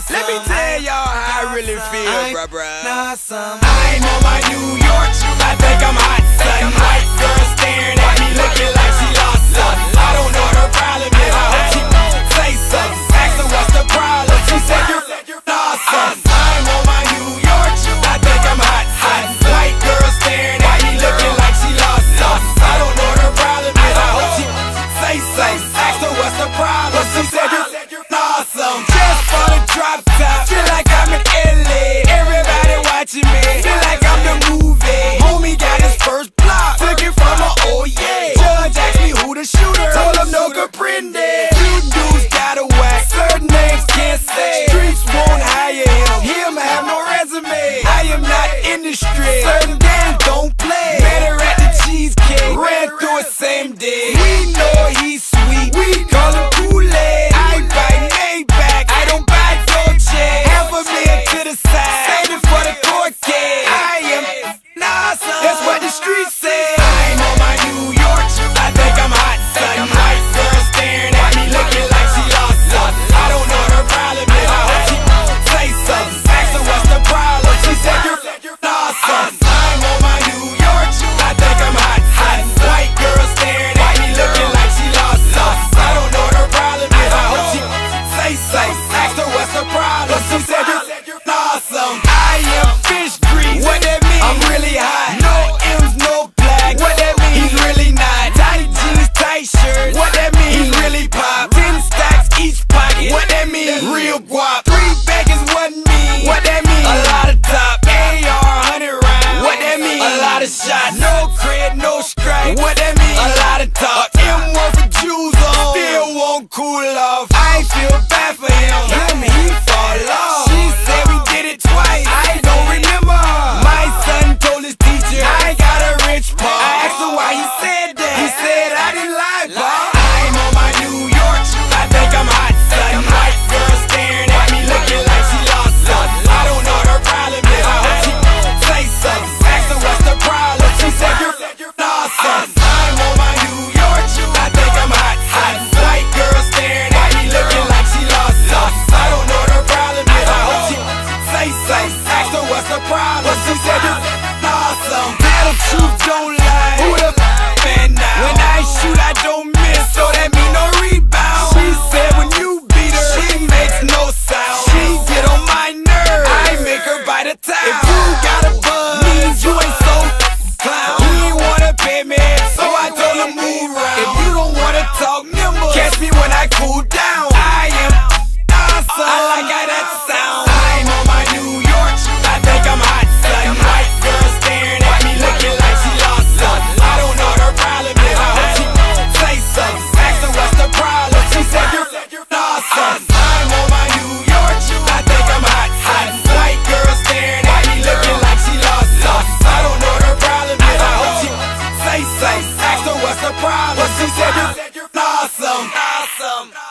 Awesome. Let me tell y'all how I really feel, bruh, bruh. some. I know my New York, I think I'm high. same dick. We know cool off. I feel bad for you. What's the problem? She said you're awesome. Awesome.